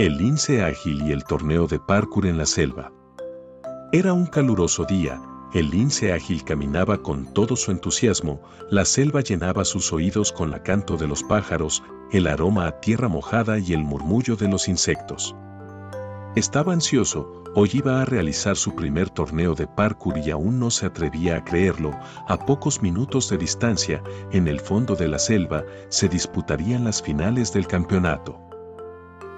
el lince ágil y el torneo de parkour en la selva. Era un caluroso día, el lince ágil caminaba con todo su entusiasmo, la selva llenaba sus oídos con la canto de los pájaros, el aroma a tierra mojada y el murmullo de los insectos. Estaba ansioso, hoy iba a realizar su primer torneo de parkour y aún no se atrevía a creerlo, a pocos minutos de distancia, en el fondo de la selva, se disputarían las finales del campeonato.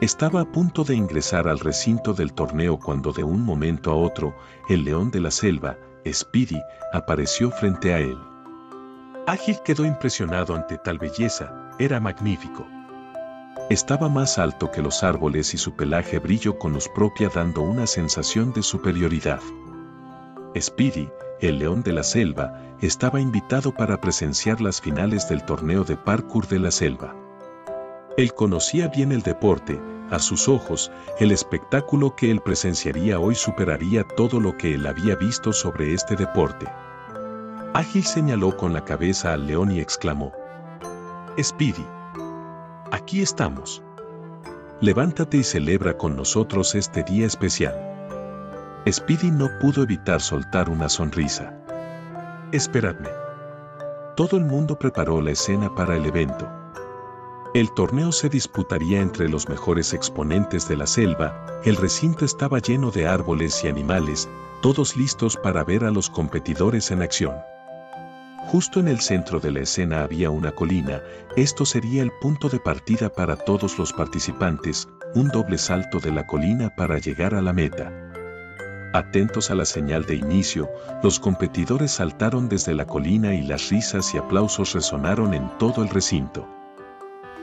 Estaba a punto de ingresar al recinto del torneo cuando de un momento a otro, el león de la selva, Speedy, apareció frente a él. Ágil quedó impresionado ante tal belleza, era magnífico. Estaba más alto que los árboles y su pelaje brilló con luz propia dando una sensación de superioridad. Speedy, el león de la selva, estaba invitado para presenciar las finales del torneo de parkour de la selva. Él conocía bien el deporte, a sus ojos, el espectáculo que él presenciaría hoy superaría todo lo que él había visto sobre este deporte. Ágil señaló con la cabeza al león y exclamó, Speedy, aquí estamos. Levántate y celebra con nosotros este día especial. Speedy no pudo evitar soltar una sonrisa. Esperadme. Todo el mundo preparó la escena para el evento. El torneo se disputaría entre los mejores exponentes de la selva, el recinto estaba lleno de árboles y animales, todos listos para ver a los competidores en acción. Justo en el centro de la escena había una colina, esto sería el punto de partida para todos los participantes, un doble salto de la colina para llegar a la meta. Atentos a la señal de inicio, los competidores saltaron desde la colina y las risas y aplausos resonaron en todo el recinto.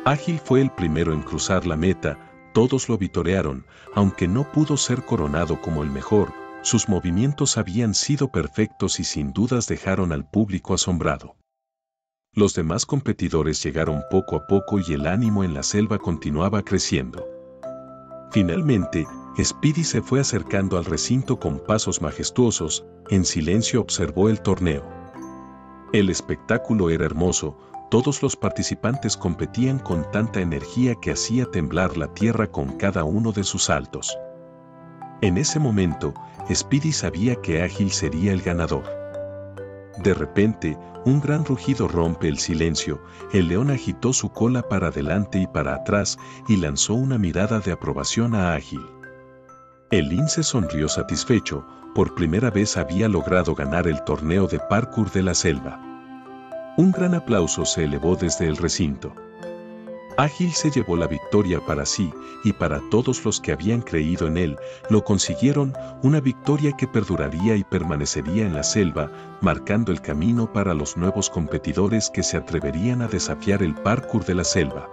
Ágil fue el primero en cruzar la meta, todos lo vitorearon, aunque no pudo ser coronado como el mejor, sus movimientos habían sido perfectos y sin dudas dejaron al público asombrado. Los demás competidores llegaron poco a poco y el ánimo en la selva continuaba creciendo. Finalmente, Speedy se fue acercando al recinto con pasos majestuosos, en silencio observó el torneo. El espectáculo era hermoso, todos los participantes competían con tanta energía que hacía temblar la tierra con cada uno de sus saltos. En ese momento, Speedy sabía que Ágil sería el ganador. De repente, un gran rugido rompe el silencio, el león agitó su cola para adelante y para atrás y lanzó una mirada de aprobación a Ágil. El lince sonrió satisfecho, por primera vez había logrado ganar el torneo de parkour de la selva. Un gran aplauso se elevó desde el recinto. Ágil se llevó la victoria para sí y para todos los que habían creído en él, lo consiguieron, una victoria que perduraría y permanecería en la selva, marcando el camino para los nuevos competidores que se atreverían a desafiar el parkour de la selva.